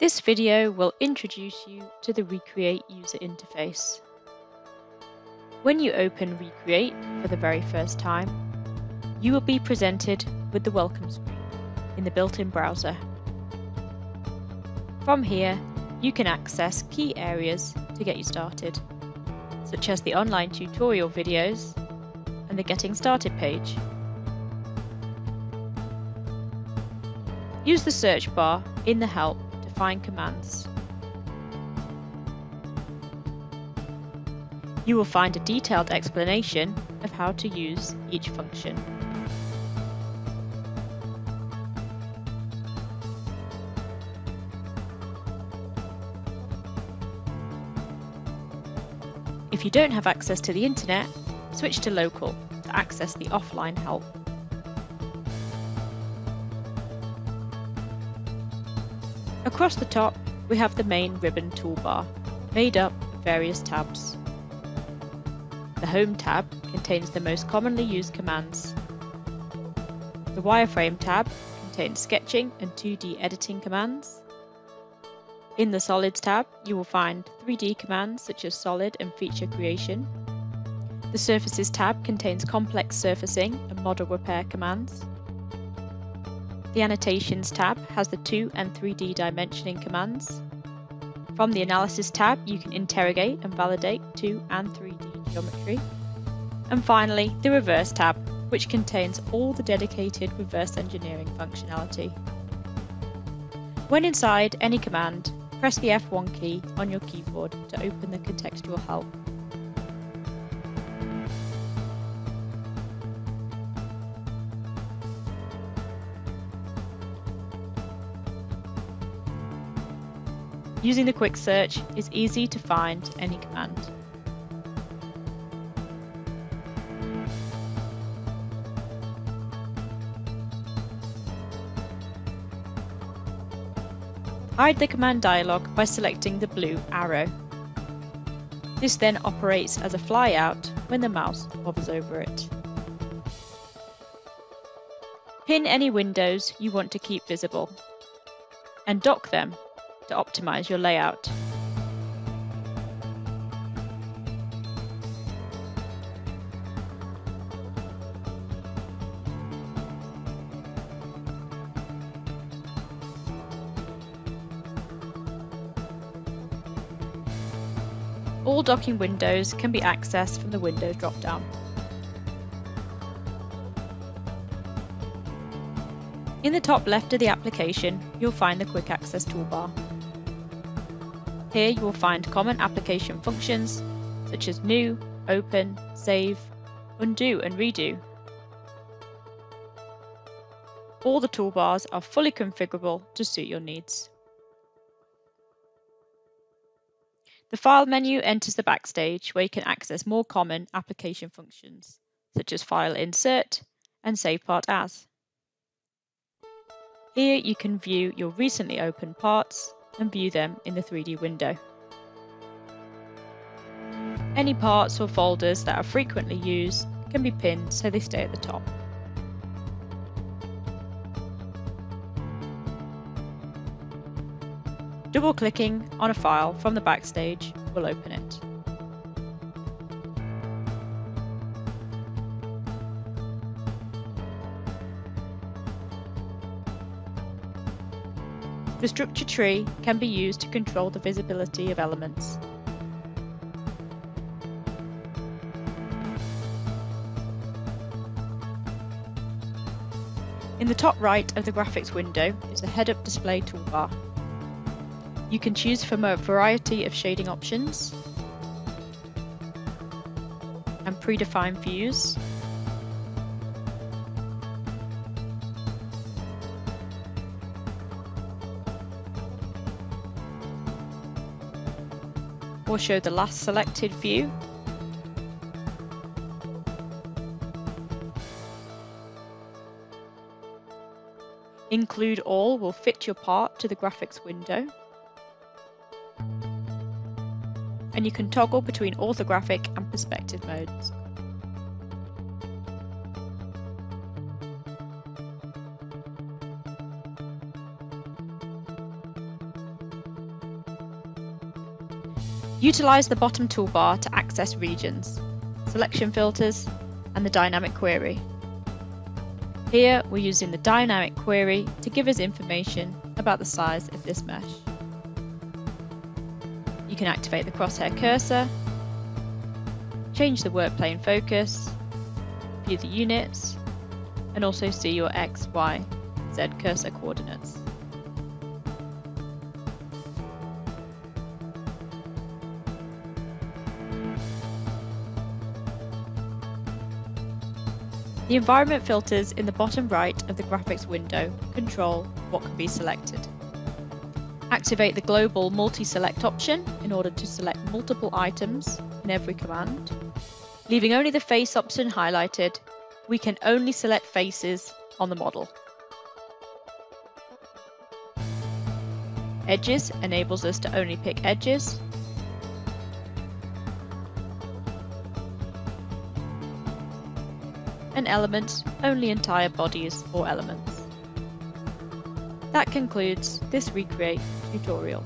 This video will introduce you to the Recreate user interface. When you open Recreate for the very first time, you will be presented with the welcome screen in the built-in browser. From here, you can access key areas to get you started, such as the online tutorial videos and the Getting Started page. Use the search bar in the help find commands. You will find a detailed explanation of how to use each function. If you don't have access to the internet, switch to local to access the offline help. Across the top, we have the main ribbon toolbar, made up of various tabs. The Home tab contains the most commonly used commands. The Wireframe tab contains sketching and 2D editing commands. In the Solids tab, you will find 3D commands such as solid and feature creation. The Surfaces tab contains complex surfacing and model repair commands. The Annotations tab has the 2 and 3D dimensioning commands. From the Analysis tab, you can interrogate and validate 2 and 3D geometry. And finally, the Reverse tab, which contains all the dedicated reverse engineering functionality. When inside any command, press the F1 key on your keyboard to open the contextual help. Using the quick search is easy to find any command. Hide the command dialog by selecting the blue arrow. This then operates as a flyout when the mouse hovers over it. Pin any windows you want to keep visible and dock them to optimize your layout. All docking windows can be accessed from the window drop-down. In the top left of the application, you'll find the Quick Access toolbar. Here you will find common application functions such as New, Open, Save, Undo and Redo. All the toolbars are fully configurable to suit your needs. The File menu enters the Backstage where you can access more common application functions such as File Insert and Save Part As. Here you can view your recently opened parts and view them in the 3D window. Any parts or folders that are frequently used can be pinned so they stay at the top. Double clicking on a file from the Backstage will open it. The structure tree can be used to control the visibility of elements. In the top right of the graphics window is the head-up display toolbar. You can choose from a variety of shading options and predefined views will show the last selected view. Include all will fit your part to the graphics window. And you can toggle between orthographic and perspective modes. Utilize the bottom toolbar to access regions, selection filters, and the dynamic query. Here we're using the dynamic query to give us information about the size of this mesh. You can activate the crosshair cursor, change the work plane focus, view the units, and also see your X, Y, Z cursor coordinates. The environment filters in the bottom right of the graphics window control what can be selected. Activate the global multi-select option in order to select multiple items in every command. Leaving only the face option highlighted, we can only select faces on the model. Edges enables us to only pick edges and elements only entire bodies or elements. That concludes this Recreate tutorial.